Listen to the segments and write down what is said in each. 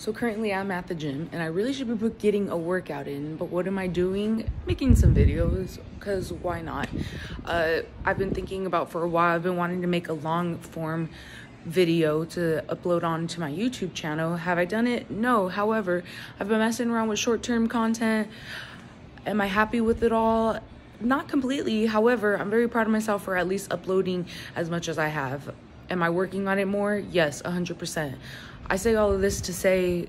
So currently I'm at the gym and I really should be getting a workout in, but what am I doing? Making some videos because why not? Uh, I've been thinking about for a while, I've been wanting to make a long form video to upload onto my YouTube channel. Have I done it? No. However, I've been messing around with short term content. Am I happy with it all? Not completely. However, I'm very proud of myself for at least uploading as much as I have. Am I working on it more? Yes, 100%. I say all of this to say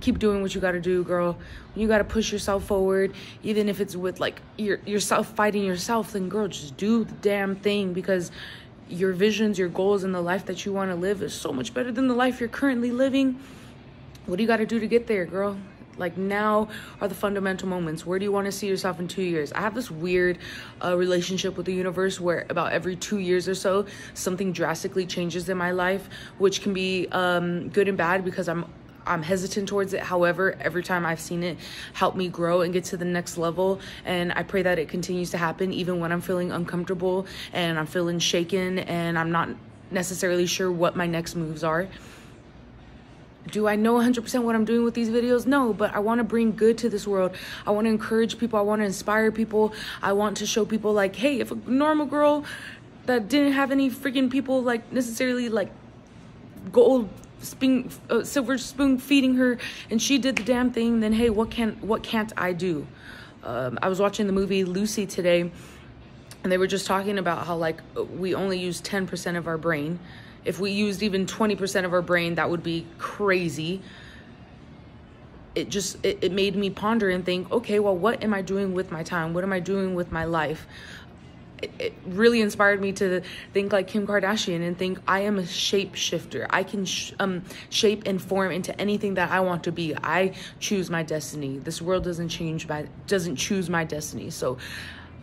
keep doing what you got to do, girl. You got to push yourself forward, even if it's with like your yourself fighting yourself, then girl, just do the damn thing because your visions, your goals, and the life that you want to live is so much better than the life you're currently living. What do you got to do to get there, girl? Like now are the fundamental moments. Where do you want to see yourself in two years? I have this weird uh, relationship with the universe where about every two years or so, something drastically changes in my life, which can be um, good and bad because I'm I'm hesitant towards it. However, every time I've seen it help me grow and get to the next level, and I pray that it continues to happen even when I'm feeling uncomfortable and I'm feeling shaken and I'm not necessarily sure what my next moves are do I know 100% what I'm doing with these videos? No, but I want to bring good to this world. I want to encourage people. I want to inspire people. I want to show people like, hey, if a normal girl that didn't have any freaking people like necessarily like gold spoon, uh, silver spoon feeding her and she did the damn thing, then hey, what can what can't I do? Um, I was watching the movie Lucy today and they were just talking about how like we only use 10% of our brain if we used even 20% of our brain, that would be crazy. It just it, it made me ponder and think, okay, well, what am I doing with my time? What am I doing with my life? It, it really inspired me to think like Kim Kardashian and think I am a shapeshifter. I can sh- um, shape and form into anything that I want to be. I choose my destiny. This world doesn't change my doesn't choose my destiny. So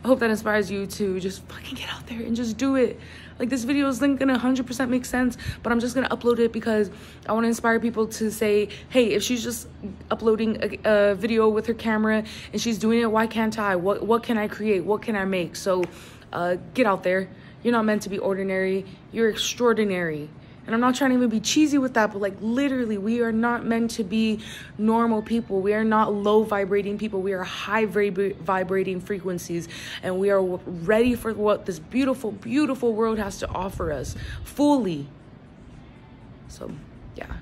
I hope that inspires you to just fucking get out there and just do it. Like this video isn't gonna 100% make sense, but I'm just gonna upload it because I want to inspire people to say, hey, if she's just uploading a, a, video with her camera and she's doing it, why can't I? What what can I create? What can I make? So, uh, get out there. You're not meant to be ordinary. You're extraordinary. And I'm not trying to even be cheesy with that, but like literally, we are not meant to be normal people. We are not low vibrating people. We are high vib- vibrating frequencies. And we are ready for what this beautiful, beautiful world has to offer us fully. So, yeah.